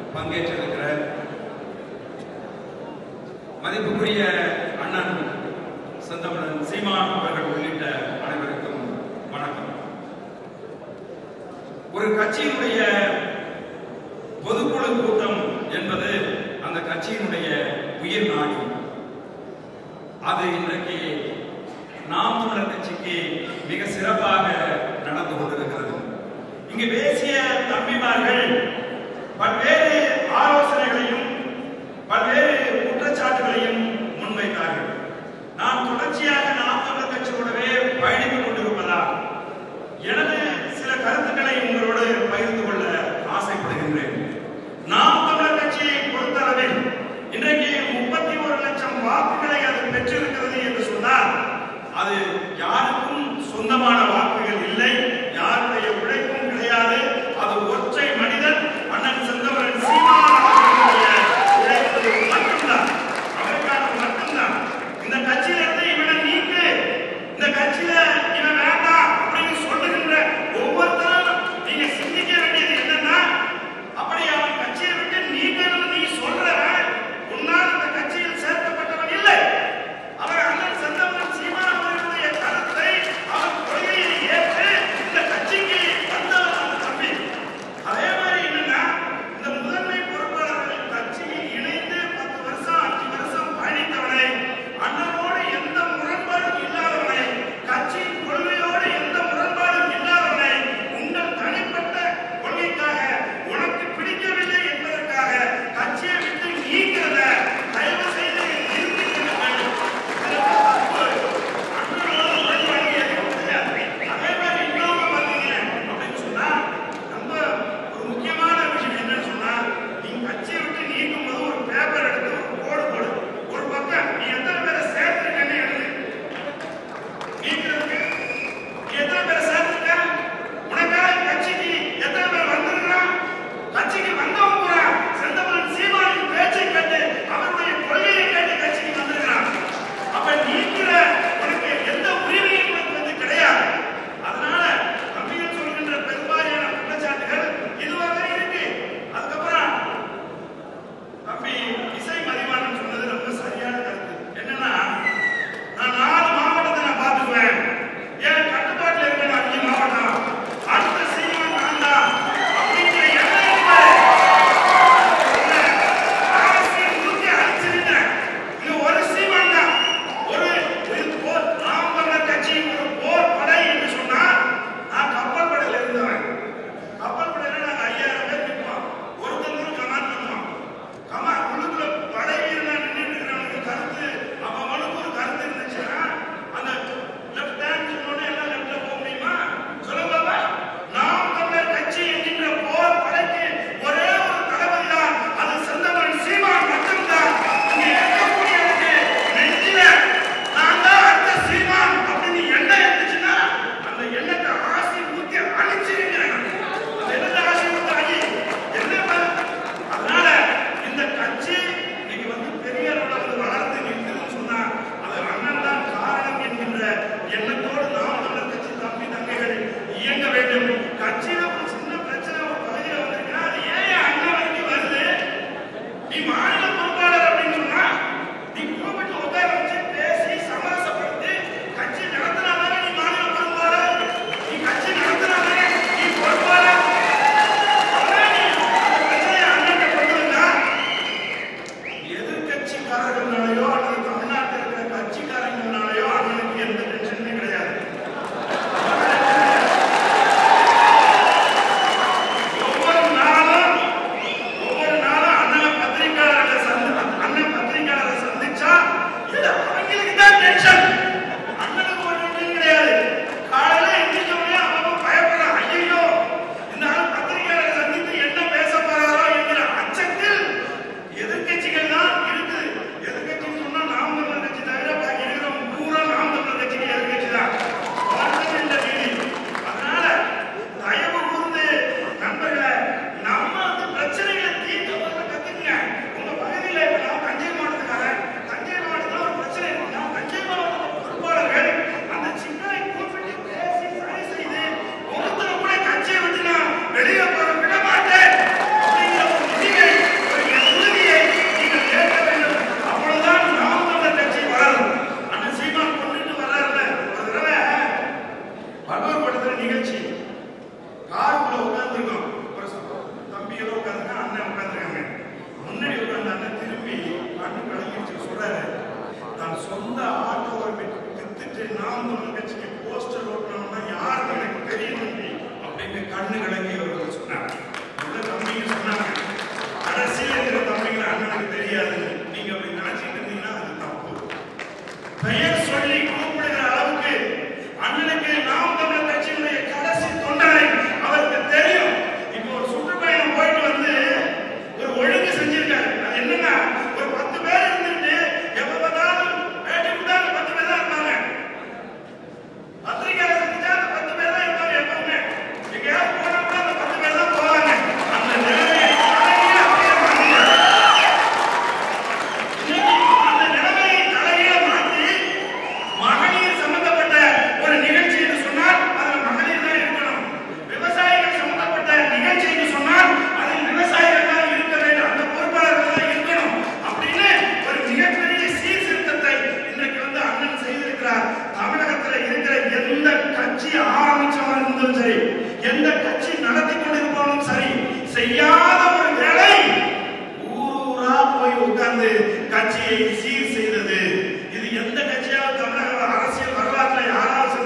பங்கேற்றிருக்கிற மதிப்புக்குரிய அண்ணன் செந்தமிழன் சீமான் அவர்கள் உள்ளிட்ட அனைவருக்கும் வணக்கம். ஒரு கட்சியினுடைய பொதுக்குழு கூட்டம் என்பது அந்த கட்சியினுடைய உயிர் நாடி. அது இன்றைக்கு நாம் தமிழர் கட்சிக்கு மிக சிறப்பாக நடந்து கொண்டிருக்கிறது. இங்கு பேசிய தமிழ் நாம் தமிழ் கட்சிக்கு போஸ்டர் ஓட்டினோம்னா யாருக்கு எனக்கு தெரியும் அப்படின்னு கண்ணு கிடக்கி உட்கார்ந்து கட்சியை சீர் செய்தது. இது எந்த கட்சியாவது தமிழக அரசியல் வரலாற்றை யாராவது